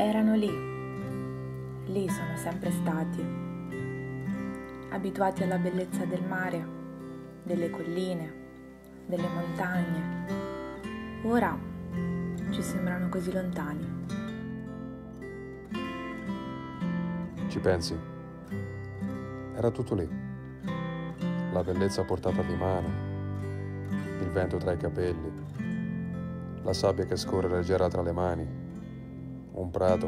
Erano lì, lì sono sempre stati, abituati alla bellezza del mare, delle colline, delle montagne. Ora ci sembrano così lontani. Ci pensi? Era tutto lì. La bellezza portata di mano, il vento tra i capelli, la sabbia che scorre leggera tra le mani, un prato.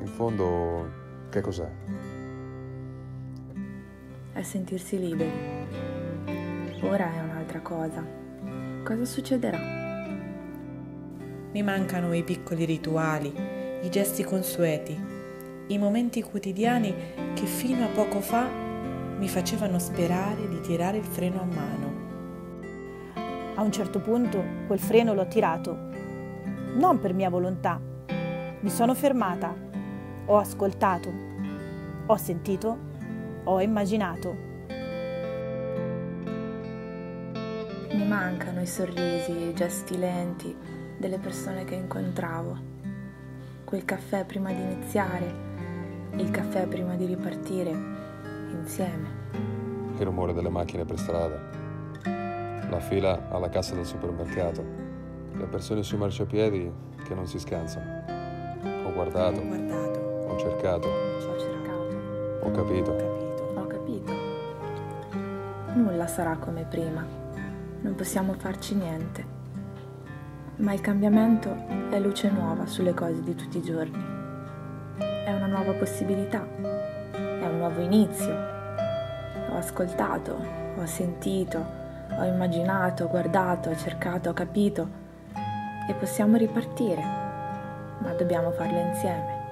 In fondo, che cos'è? È sentirsi liberi. Ora è un'altra cosa. Cosa succederà? Mi mancano i piccoli rituali, i gesti consueti, i momenti quotidiani che fino a poco fa mi facevano sperare di tirare il freno a mano. A un certo punto quel freno l'ho tirato, non per mia volontà. Mi sono fermata, ho ascoltato, ho sentito, ho immaginato. Mi mancano i sorrisi, i gesti lenti delle persone che incontravo. Quel caffè prima di iniziare, il caffè prima di ripartire, insieme. Il rumore delle macchine per strada, la fila alla cassa del supermercato, le persone sui marciapiedi che non si scansano. Ho guardato, Ho guardato, ho cercato, Ho cercato, ho capito. ho capito. ho capito. Nulla sarà come prima. Non possiamo farci niente. Ma il cambiamento è luce nuova sulle cose di tutti i giorni. È una nuova possibilità. È un nuovo inizio. Ho ascoltato, ho sentito, ho immaginato, ho guardato, ho cercato, ho capito. E possiamo ripartire. Ma dobbiamo farlo insieme.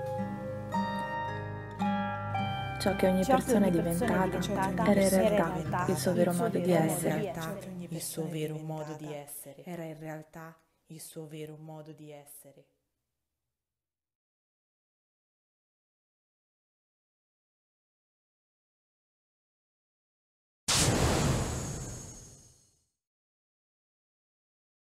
Ciò che ogni Ciò persona è ogni persona è diventata era in realtà il suo vero modo di essere. realtà il suo vero modo di essere. Era in realtà il suo vero modo di essere.